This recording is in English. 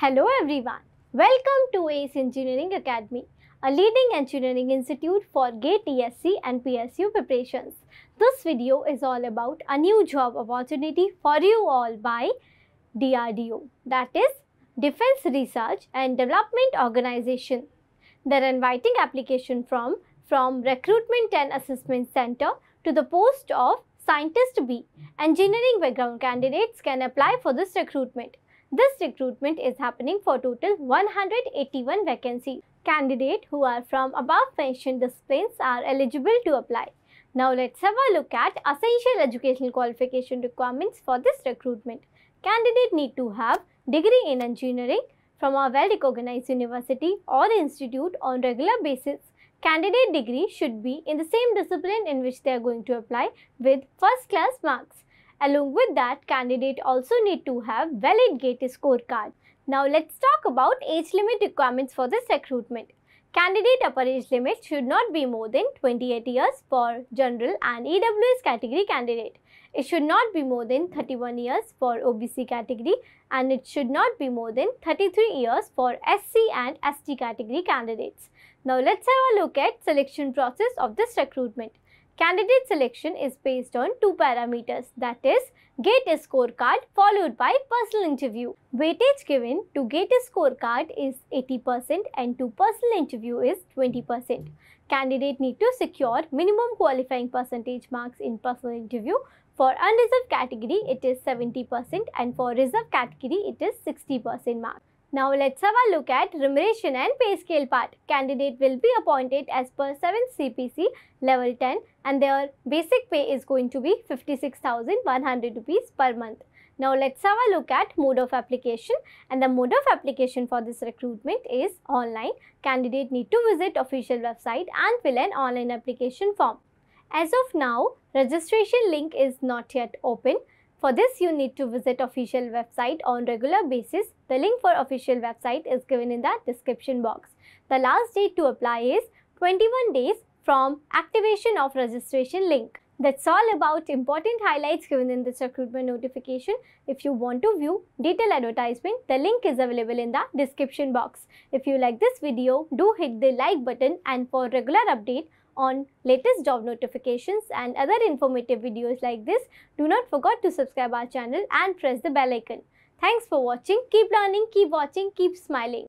Hello everyone. Welcome to ACE Engineering Academy, a leading engineering institute for GATE ESE and PSU preparations. This video is all about a new job opportunity for you all by DRDO, that is Defense Research and Development Organization. They're inviting application from from Recruitment and Assessment Center to the post of Scientist B. Engineering background candidates can apply for this recruitment. This recruitment is happening for total 181 vacancies. Candidates who are from above mentioned disciplines are eligible to apply. Now let's have a look at essential educational qualification requirements for this recruitment. Candidate need to have degree in engineering from a well-recognized university or institute on regular basis. Candidate degree should be in the same discipline in which they are going to apply with first class marks. Along with that, candidate also need to have valid GATE scorecard. Now let's talk about age limit requirements for this recruitment. Candidate upper age limit should not be more than 28 years for general and EWS category candidate. It should not be more than 31 years for OBC category and it should not be more than 33 years for SC and ST category candidates. Now let's have a look at selection process of this recruitment. Candidate selection is based on two parameters that is GATE scorecard followed by personal interview. Weightage given to GATE scorecard is 80% and to personal interview is 20%. Candidate need to secure minimum qualifying percentage marks in personal interview. For unreserved category it is 70% and for reserved category it is 60% mark. Now let's have a look at remuneration and pay scale part. Candidate will be appointed as per 7 CPC level 10 and their basic pay is going to be 56,100 rupees per month. Now let's have a look at mode of application and the mode of application for this recruitment is online. Candidate need to visit official website and fill an online application form. As of now, registration link is not yet open. For this, you need to visit official website on regular basis. The link for official website is given in the description box. The last date to apply is 21 days from activation of registration link. That's all about important highlights given in this recruitment notification. If you want to view detailed advertisement, the link is available in the description box. If you like this video, do hit the like button and for regular update on latest job notifications and other informative videos like this, do not forget to subscribe our channel and press the bell icon. Thanks for watching. Keep learning, keep watching, keep smiling.